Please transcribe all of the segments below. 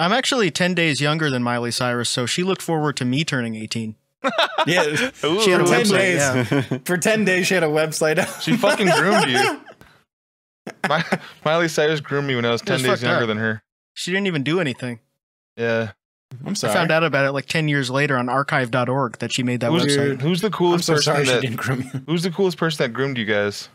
I'm actually 10 days younger than Miley Cyrus, so she looked forward to me turning 18. Yeah, Ooh, She had a for ten website, days. yeah. For ten days, she had a website. out. she fucking groomed you. My, Miley Cyrus groomed me when I was ten was days younger up. than her. She didn't even do anything. Yeah. I'm sorry. I found out about it like 10 years later on archive.org that she made that Who's, website. who's the I'm coolest so person sorry that? didn't groom you. Who's the coolest person that groomed you guys?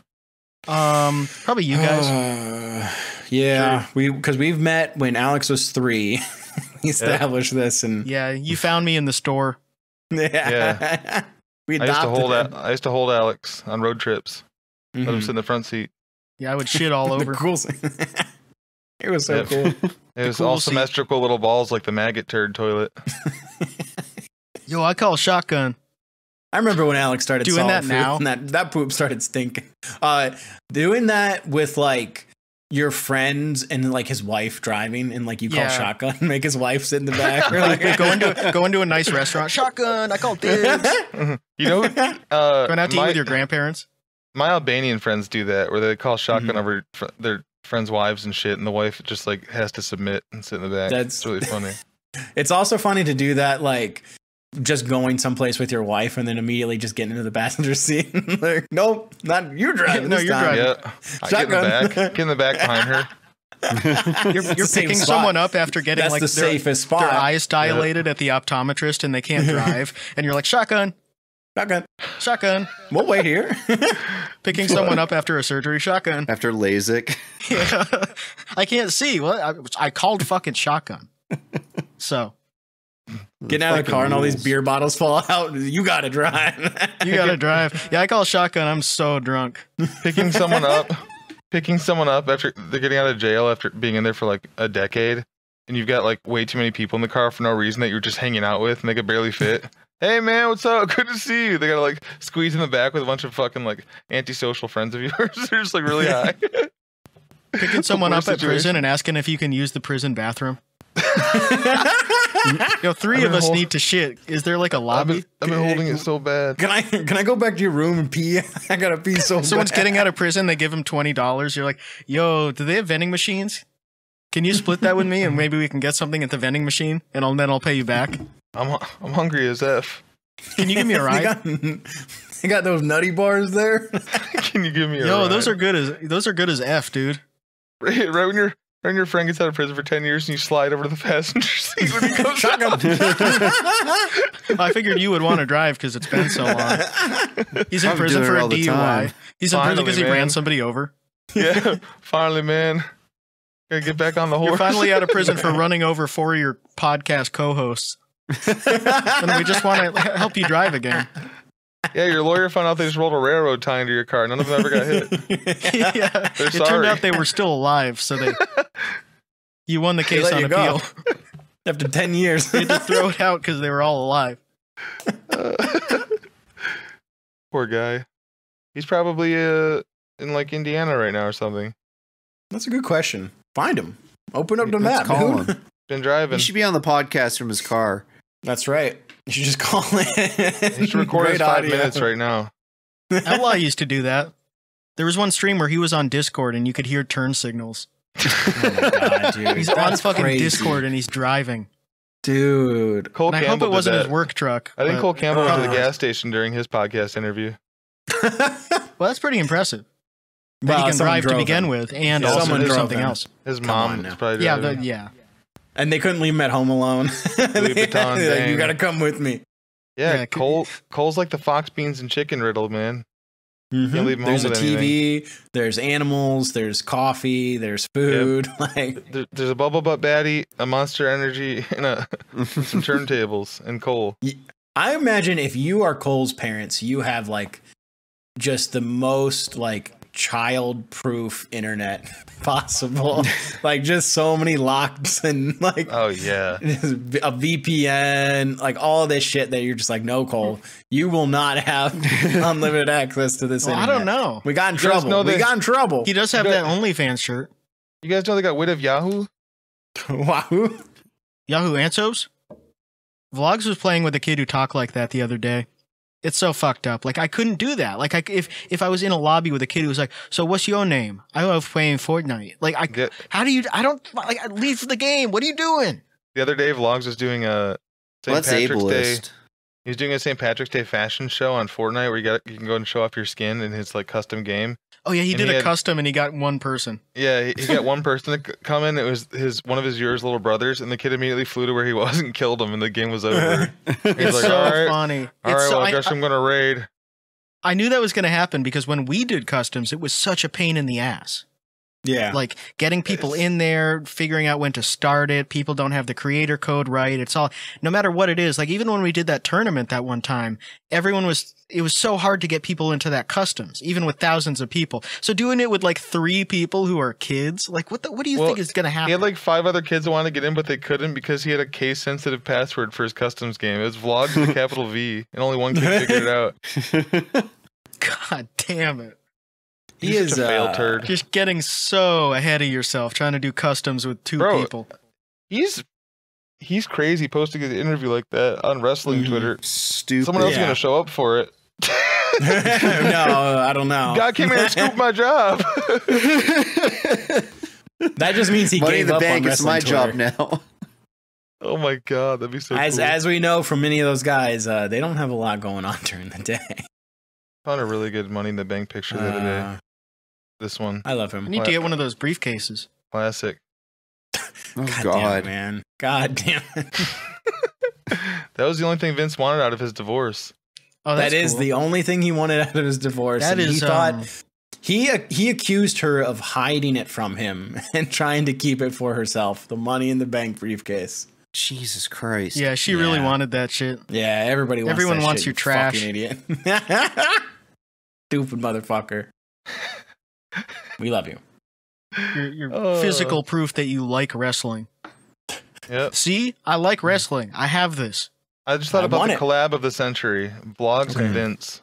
Um, probably you guys. Uh, yeah, we because we've met when Alex was three. we established this, and yeah, you found me in the store. yeah, we I used to hold him. Al- I used to hold Alex on road trips. Let him Mhm. sit in the front seat. Yeah, I would shit all over. cool thing- it was so Yep. cool. It was cool all seat. symmetrical little balls like the maggot turd toilet. Yo, I call shotgun. I remember when Alex started Doing solid that food, now? and that that poop started stinking. Uh, doing that with like your friends and like his wife driving, and like you call Yeah. shotgun, make his wife sit in the back. Or, like, go into go into a nice restaurant. Shotgun. I call dibs. You know, uh, Going out to eat with your grandparents. my Albanian friends do that, where they call shotgun Mhm. over fr- their friends' wives and shit, and the wife just like has to submit and sit in the back. That's- it's really funny. It's also funny to do that, like just going someplace with your wife and then immediately just getting into the passenger seat. like, nope, not you driving. No, this you're time. driving. yeah, I get in the back, get in the back behind her. You're, you're picking spot. someone up after getting That's like the their, safest spot. their eyes dilated at the optometrist and they can't drive, and you're like shotgun, Shotgun. shotgun. We'll wait here. Picking someone up after a surgery, shotgun. After LASIK. Yeah. I can't see. What I, I called fucking shotgun. So Mm, getting out of the Fucking car and all these beer bottles fall out. You got to drive. you gotta drive. Yeah, I call shotgun. I'm so drunk. picking someone up, picking someone up after they're getting out of jail after being in there for like a decade, and you've got like way too many people in the car for no reason that you're just hanging out with, and they could barely fit. hey man, what's up? Good to see you. They gotta like squeeze in the back with a bunch of fucking like antisocial friends of yours. they're just like really high. Picking someone up Worst at prison and asking if you can use the prison bathroom. Yo, 3 of us hol- need to shit. Is there like a I've lobby? been, I've been holding it so bad. Can I can I go back to your room and pee? I gotta pee so Someone's bad. getting out of prison. They give him twenty dollars. You're like, yo, do they have vending machines? Can you split that with me, and maybe we can get something at the vending machine, and I'll, then I'll pay you back. I'm hu- I'm hungry as f. Can you give me a They ride? got, they got those nutty bars there. Can you give me a Yo, ride? those are good as those are good as f, dude. right, right when your right when your friend gets out of prison for ten years and you slide over to the passenger seat when he comes Shotgun. out. I figured you would want to drive because it's been so long. He's in I'm prison doing for it a all the DUI. time. He's in prison Finally, because he ran somebody over. Yeah, finally, man. Gotta get back on the horse. You're finally out of prison for running over four of your podcast co-hosts, and we just want to help you drive again. Yeah, your lawyer found out they just rolled a railroad tie into your car. None of them ever got hit. yeah, They're it turned out they were still alive, so they you won the case on appeal. After ten years. They had to throw it out because they were all alive. Poor guy. He's probably uh in like Indiana right now or something. That's a good question. Find him. Open up the Let's map. call him. Been driving. He should be on the podcast from his car. That's right. You should just call it. He should record his Great five audio. minutes right now. Outlaw used to do that. There was one stream where he was on Discord and you could hear turn signals. Oh my god, dude. He's on fucking crazy. Discord and he's driving. Dude. Cole And I hope it wasn't that. his work truck. I think Cole Campbell went to the Uh. gas station during his podcast interview. Well, that's pretty impressive. That Well, he can drive to begin him. with and Yeah, also someone do something him. else. His Come mom on was now. probably Yeah, driving. the, yeah. And they couldn't leave him at home alone. Louis Vuitton, like, you gotta come with me. yeah, Yeah, c- Cole Cole's like the fox beans and chicken riddle, man. Mhm. leave There's a home with TV, there's animals, there's coffee, there's food. Like There, there's a bubble butt baddie, a monster energy, and a some turntables and Cole. I imagine if you are Cole's parents, you have like just the most like child proof internet possible. like just so many locks and like Oh yeah. a VPN, like all this shit that you're just like, no, Cole, you will not have unlimited access to this. Well, I don't know. We got in You trouble. know We got in trouble. He does have You that got- OnlyFans shirt. You guys know they got rid of Yahoo? Wahoo! Yahoo Answers. Vlogs was playing with a kid who talked like that the other day. It's so fucked up. Like I couldn't do that. Like I, if if I was in a lobby with a kid who was like, "So what's your name?" I love playing Fortnite. Like I, Get how do you? I don't like I leave the game. What are you doing? The other day, Vlogs was doing a St. Well, that's Patrick's Day. He was doing a St. Patrick's Day fashion show on Fortnite where you got you can go and show off your skin in his like custom game. Oh yeah, he And did he a had- custom and he got one person. Yeah, he, he got one person to come in. It was his one of his year's little brothers, and the kid immediately flew to where he was and killed him, and the game was over. He's It's like, so all right, funny. all It's so- well, I I- guess I'm gonna raid. I knew that was going to happen because when we did customs, it was such a pain in the ass. Yeah. Like getting people in there, figuring out when to start it. People don't have the creator code right. It's all, no matter what it is. Like even when we did that tournament that one time, everyone was, it was so hard to get people into that customs, even with thousands of people. So doing it with like three people who are kids, like what the, what do you Well, think is going to happen? He had like five other kids that wanted to get in, but they couldn't because he had a case sensitive password for his customs game. It was vlogs with a capital V, and only one kid figured it out. God damn it. He He's is such a failed uh, turd. Just getting so ahead of yourself trying to do customs with two Bro, people. He's he's crazy posting an interview like that on wrestling Mhm. Twitter. Stupid. Someone else is gonna show up for it. no, I don't know. God came here and scooped my job. That just means he Money gave in the up bank on is my wrestling job now. oh my god, that'd be so As cool. as we know from many of those guys, uh, they don't have a lot going on during the day. Found a really good Money in the Bank picture the other day. Uh, This one, I love him. I him. need What? to get one of those briefcases. classic. Oh God, God. damn it, man. God damn it. that was the only thing Vince wanted out of his divorce. Oh, that's cool. the only thing he wanted out of his divorce. That and he thought um, he he accused her of hiding it from him and trying to keep it for herself. The money in the bank briefcase. Jesus Christ. Yeah, she really wanted that shit. Yeah, everybody wants Everyone that wants shit, your you trash. Fucking idiot. Stupid motherfucker. We love you. Your, your Uh. physical proof that you like wrestling. Yep. See, I like wrestling. I have this. I just thought I about the it. collab of the century, Vlogs Okay. and Vince.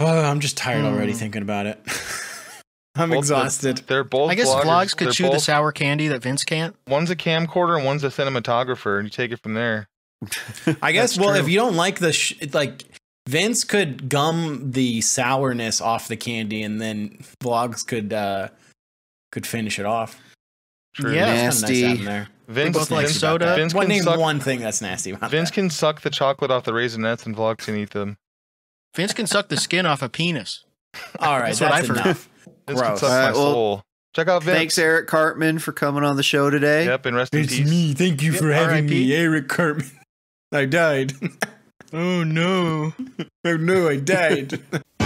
Oh, I'm just tired already Hmm. thinking about it. I'm Both- exhausted. They're both. I guess bloggers. vlogs could They're chew the sour candy that Vince can't. One's a camcorder and one's a cinematographer, and you take it from there. I guess. That's Well, true. if you don't like the sh- like, Vince could gum the sourness off the candy, and then Vlogs could uh could finish it off. True. Yeah. It's kinda Nasty. nice having there. Vince, both like Vince, soda. Vince can name suck. one thing that's nasty about Vince that? can suck the chocolate off the raisinets, and vlogs can eat them. Vince can suck the skin off a penis. All right, That's that's, what I've heard. enough. Vince Gross. can suck All my well, soul. Check out Vince. Thanks, Eric Cartman, for coming on the show today. Yep, and rest in peace. It's me. Thank you Yep, for having me, Eric Cartman. I died. Oh no. oh no, I died.